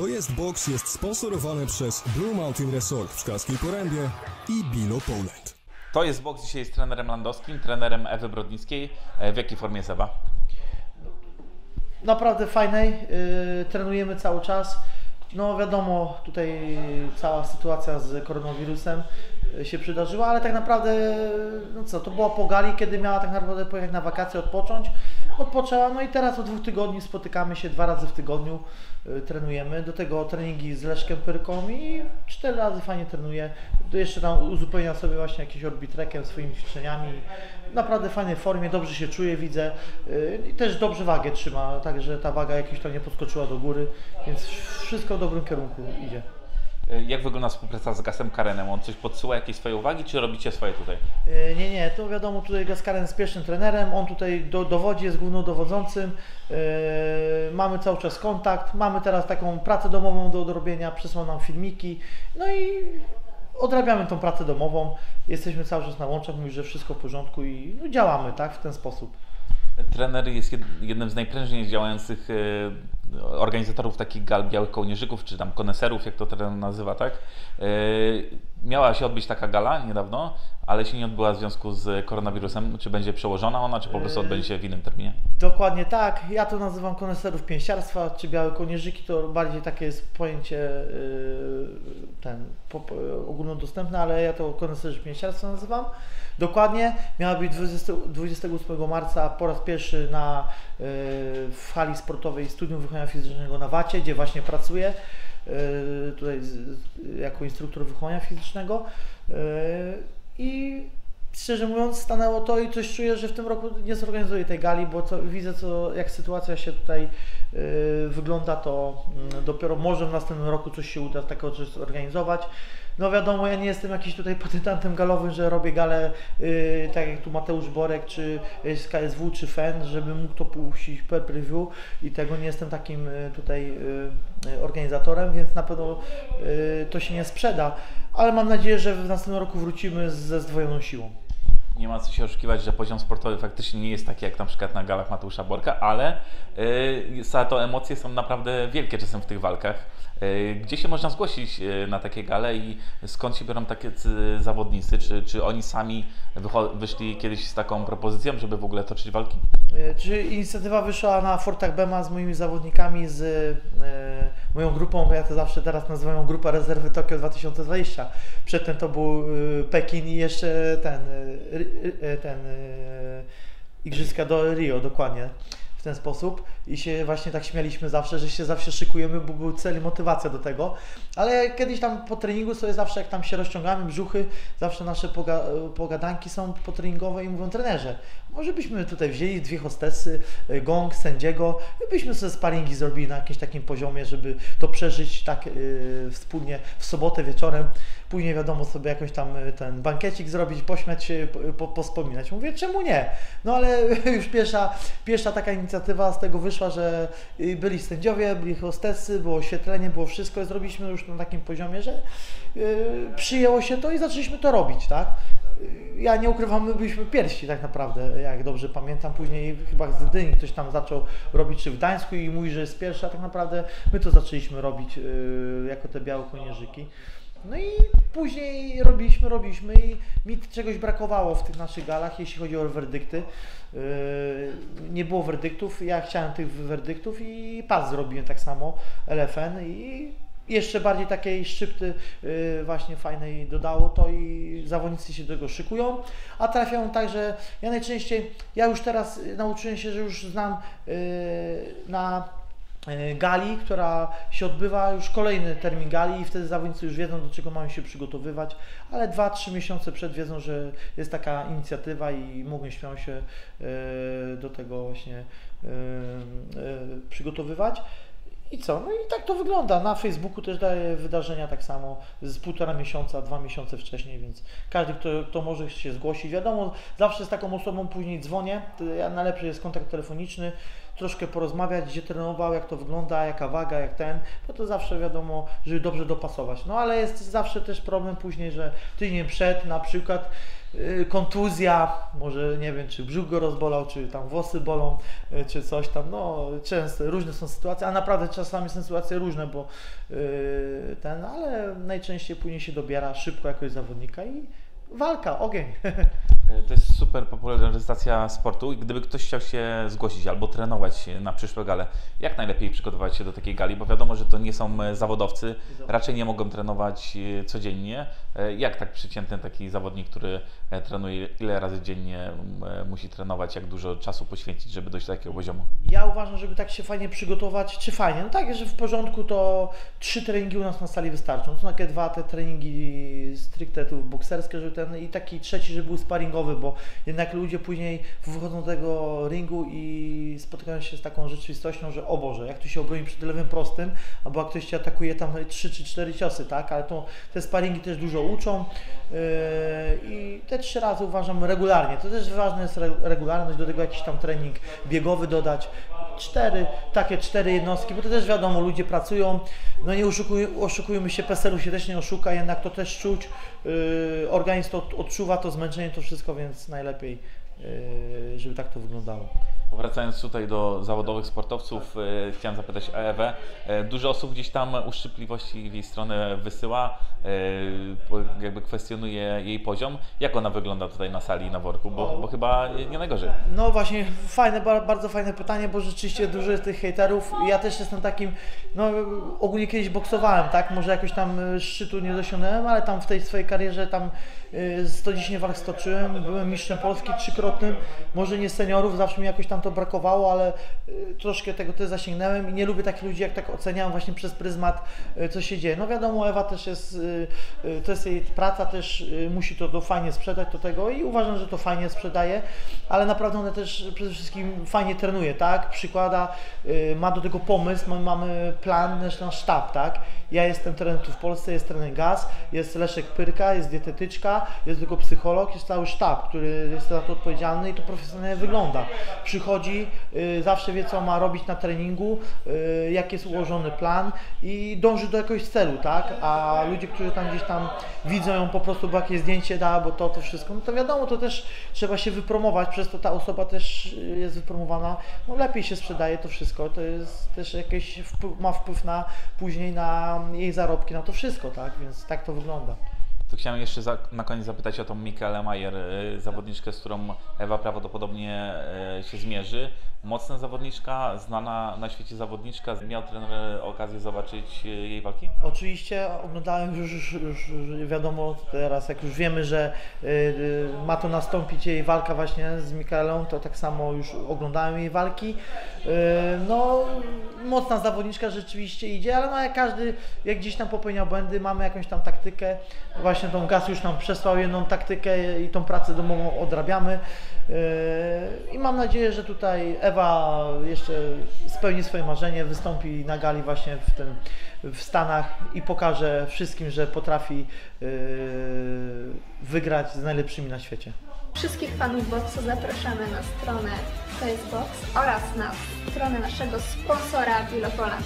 To jest box jest sponsorowany przez Blue Mountain Resort w Szklarskiej Porębie i Bilo Poland. To jest box dzisiaj z trenerem Landowskim, trenerem Ewy Brodnickiej. E, W jakiej formie Seba? naprawdę fajnej. Yy, trenujemy cały czas. No wiadomo, tutaj cała sytuacja z koronawirusem yy, się przydarzyła, ale tak naprawdę, no co, to była po gali, kiedy miała tak naprawdę pojechać na wakacje, odpocząć. Odpoczęła, no i teraz od dwóch tygodni spotykamy się dwa razy w tygodniu, yy, trenujemy. Do tego treningi z Leszkiem Pyrką i cztery razy fajnie trenuję. To jeszcze tam uzupełnia sobie właśnie jakimś orbitrekiem, swoimi ćwiczeniami. Naprawdę fajnej formie, dobrze się czuje, widzę. Yy, I też dobrze wagę trzyma, także ta waga jakoś tam nie podskoczyła do góry, więc wszystko w dobrym kierunku idzie. E, Jak wygląda współpraca z Gasem Karenem? On coś podsyła, jakieś swoje uwagi, czy robicie swoje tutaj? Yy, Nie, nie, to wiadomo, tutaj Gaskaren jest pierwszym trenerem, on tutaj do, dowodzi, jest głównodowodzącym, yy, mamy cały czas kontakt, mamy teraz taką pracę domową do odrobienia, przysłał nam filmiki, no i odrabiamy tą pracę domową, jesteśmy cały czas na łączach, mówi, że wszystko w porządku i no, działamy, tak, w ten sposób. Trener jest jed- jednym z najprężniej działających e, organizatorów takich gal białych kołnierzyków, czy tam koneserów, jak to trener nazywa, tak? Miała się odbyć taka gala niedawno, ale się nie odbyła w związku z koronawirusem. Czy będzie przełożona ona, czy po prostu odbędzie się w innym terminie? Dokładnie tak. Ja to nazywam koneserów pięściarstwa, czy białe kołnierzyki, to bardziej takie jest pojęcie yy, ten, ogólnodostępne, ale ja to koneserzy pięściarstwa nazywam. Dokładnie, miała być 20, 28 marca po raz pierwszy na, yy, w hali sportowej Studium Wychowania Fizycznego na Wacie, gdzie właśnie pracuję. Yy, Tutaj jako instruktor wychowania fizycznego. Yy, I szczerze mówiąc, stanęło to i coś czuję, że w tym roku nie zorganizuję tej gali, bo co, widzę, co, jak sytuacja się tutaj y, wygląda, to mm, dopiero może w następnym roku coś się uda takiego zorganizować. No wiadomo, ja nie jestem jakiś tutaj patentantem galowym, że robię galę y, tak jak tu Mateusz Borek, czy y, z KSW, czy FEN, żeby mógł to puścić per preview i tego nie jestem takim y, tutaj y, y, organizatorem, więc na pewno y, to się nie sprzeda, ale mam nadzieję, że w następnym roku wrócimy ze zdwojoną siłą. Nie ma co się oszukiwać, że poziom sportowy faktycznie nie jest taki jak na przykład na galach Mateusza Borka, ale yy, to emocje są naprawdę wielkie czasem w tych walkach. Yy, gdzie się można zgłosić yy, na takie gale i skąd się biorą takiecy, zawodnicy? Czy, czy oni sami wyszli kiedyś z taką propozycją, żeby w ogóle toczyć walki? E, Czy inicjatywa wyszła na Fortach Bema z moimi zawodnikami, z e, moją grupą, ja to zawsze teraz nazywam Grupa Rezerwy Tokio 2020. Przedtem to był e, Pekin i jeszcze ten, e, e, ten e, Igrzyska do Rio, dokładnie w ten sposób i się właśnie tak śmialiśmy zawsze, że się zawsze szykujemy, bo był cel i motywacja do tego, ale kiedyś tam po treningu sobie zawsze jak tam się rozciągamy, brzuchy, zawsze nasze poga pogadanki są potreningowe i mówią trenerze, może byśmy tutaj wzięli dwie hostesy, y, gong, sędziego i byśmy sobie sparingi zrobili na jakimś takim poziomie, żeby to przeżyć tak y, wspólnie w sobotę wieczorem, później wiadomo sobie jakoś tam y, ten bankiecik zrobić, pośmiać się, po, po, pospominać. Mówię, czemu nie? No ale już pierwsza, pierwsza taka inicjatywa z tego wyszła, że y, byli sędziowie, byli hostesy, było oświetlenie, było wszystko, zrobiliśmy już na takim poziomie, że y, przyjęło się to i zaczęliśmy to robić, tak? Ja nie ukrywam, my byliśmy pierwsi tak naprawdę, jak dobrze pamiętam. Później chyba z Gdyni ktoś tam zaczął robić, czy w Gdańsku i mówi, że jest pierwszy, a tak naprawdę my to zaczęliśmy robić y, jako te białe kołnierzyki. No i później robiliśmy, robiliśmy i mi czegoś brakowało w tych naszych galach, jeśli chodzi o werdykty. Yy, nie było werdyktów, ja chciałem tych werdyktów i pas zrobiłem tak samo, LFN i jeszcze bardziej takiej szczypty yy, właśnie fajnej dodało to i zawodnicy się do tego szykują, a trafiają tak, że ja najczęściej, ja już teraz nauczyłem się, że już znam yy, na gali, która się odbywa, już kolejny termin gali i wtedy zawodnicy już wiedzą, do czego mają się przygotowywać, ale 2-3 miesiące przed wiedzą, że jest taka inicjatywa i mogą śmiało się y, do tego właśnie y, przygotowywać. I co? No i tak to wygląda. Na Facebooku też daje wydarzenia tak samo z półtora miesiąca, dwa miesiące wcześniej, więc każdy, kto, kto może się zgłosić. Wiadomo, zawsze z taką osobą później dzwonię. Ja- Najlepszy jest kontakt telefoniczny. Troszkę porozmawiać, gdzie trenował, jak to wygląda, jaka waga, jak ten, bo to zawsze wiadomo, żeby dobrze dopasować. No ale jest zawsze też problem później, że tydzień przed na przykład y, kontuzja, może nie wiem, czy brzuch go rozbolał, czy tam włosy bolą, y, czy coś tam, no często różne są sytuacje, a naprawdę czasami są sytuacje różne, bo y, ten, ale najczęściej później się dobiera szybko jakoś zawodnika i walka, ogień. E, To jest super popularyzacja sportu i gdyby ktoś chciał się zgłosić albo trenować na przyszłe gale, jak najlepiej przygotować się do takiej gali? Bo wiadomo, że to nie są e, zawodowcy, raczej nie mogą trenować e, codziennie. Jak tak przeciętny taki zawodnik, który trenuje, ile razy dziennie musi trenować, jak dużo czasu poświęcić, żeby dojść do takiego poziomu? Ja uważam, żeby tak się fajnie przygotować, czy fajnie, no tak, że w porządku to trzy treningi u nas na sali wystarczą. To są takie dwa te treningi stricte tu bokserskie, żeby ten i taki trzeci, żeby był sparingowy, bo jednak ludzie później wychodzą do tego ringu i spotykają się z taką rzeczywistością, że o Boże, jak tu się obroni przed lewym prostym, albo jak ktoś Cię atakuje tam trzy czy cztery ciosy, tak, ale to te sparingi też dużo uczą yy, i te trzy razy uważam regularnie. To też ważna jest re- regularność, do tego jakiś tam trening biegowy dodać. Cztery, takie cztery jednostki, bo to też wiadomo, ludzie pracują, no nie oszukuj, oszukujmy się, PESEL-u się też nie oszuka, jednak to też czuć, yy, organizm to od- odczuwa to zmęczenie, to wszystko, więc najlepiej, yy, żeby tak to wyglądało. Wracając tutaj do zawodowych sportowców, e, chciałem zapytać o Ewę. E, Dużo osób gdzieś tam uszczypliwości w jej stronę wysyła, e, jakby kwestionuje jej poziom. Jak ona wygląda tutaj na sali na worku? Bo, bo chyba nie najgorzej. No właśnie, fajne, ba- bardzo fajne pytanie, bo rzeczywiście dużo jest tych hejterów. Ja też jestem takim, no ogólnie kiedyś boksowałem, tak? Może jakoś tam szczytu nie dosiągnąłem, ale tam w tej swojej karierze tam y, 110 walk stoczyłem, byłem mistrzem Polski trzykrotnym, może nie seniorów, zawsze mi jakoś tam to brakowało, ale y, troszkę tego też zasięgnąłem i nie lubię takich ludzi, jak tak oceniam właśnie przez pryzmat, y, co się dzieje. No wiadomo, Ewa też jest, y, to jest jej praca, też musi to do fajnie sprzedać do tego i uważam, że to fajnie sprzedaje, ale naprawdę ona też przede wszystkim fajnie trenuje, tak? Przykłada, ma do tego pomysł, my mamy plan, nasz, sztab, tak? Ja jestem trener tu w Polsce, jest trener Gaz, jest Leszek Pyrka, jest dietetyczka, jest tylko psycholog, jest cały sztab, który jest za to odpowiedzialny i to profesjonalnie wygląda. Przychodzi, y, zawsze wie co ma robić na treningu, y, jaki jest ułożony plan i dąży do jakiegoś celu, tak? A ludzie, którzy tam gdzieś tam widzą ją po prostu, bo jakie zdjęcie da, bo to, to wszystko, no to wiadomo, to też trzeba się wypromować, przez to ta osoba też y, jest wypromowana, no lepiej się sprzedaje to wszystko, to jest też jakieś, ma wpływ na później na jej zarobki, na to wszystko, tak? Więc tak to wygląda. To chciałem jeszcze za, na koniec zapytać o tą Mikaelę Majer, y, zawodniczkę, z którą Ewa prawdopodobnie y, się zmierzy. Mocna zawodniczka, znana na świecie zawodniczka. Miał trener okazję zobaczyć y, jej walki? Oczywiście oglądałem już, już, już, wiadomo teraz, jak już wiemy, że y, y, ma to nastąpić jej walka właśnie z Mikaelą, to tak samo już oglądałem jej walki. Y, no, mocna zawodniczka rzeczywiście idzie, ale no jak każdy, jak gdzieś tam popełnia błędy, mamy jakąś tam taktykę. Właśnie tą Gaz już nam przesłał jedną taktykę i tą pracę domową odrabiamy. Y, I mam nadzieję, że tutaj Ewa jeszcze spełni swoje marzenie, wystąpi na gali właśnie w tym w Stanach i pokaże wszystkim, że potrafi y, wygrać z najlepszymi na świecie. Wszystkich fanów boksu zapraszamy na stronę Box oraz na stronę naszego sponsora Bilopola.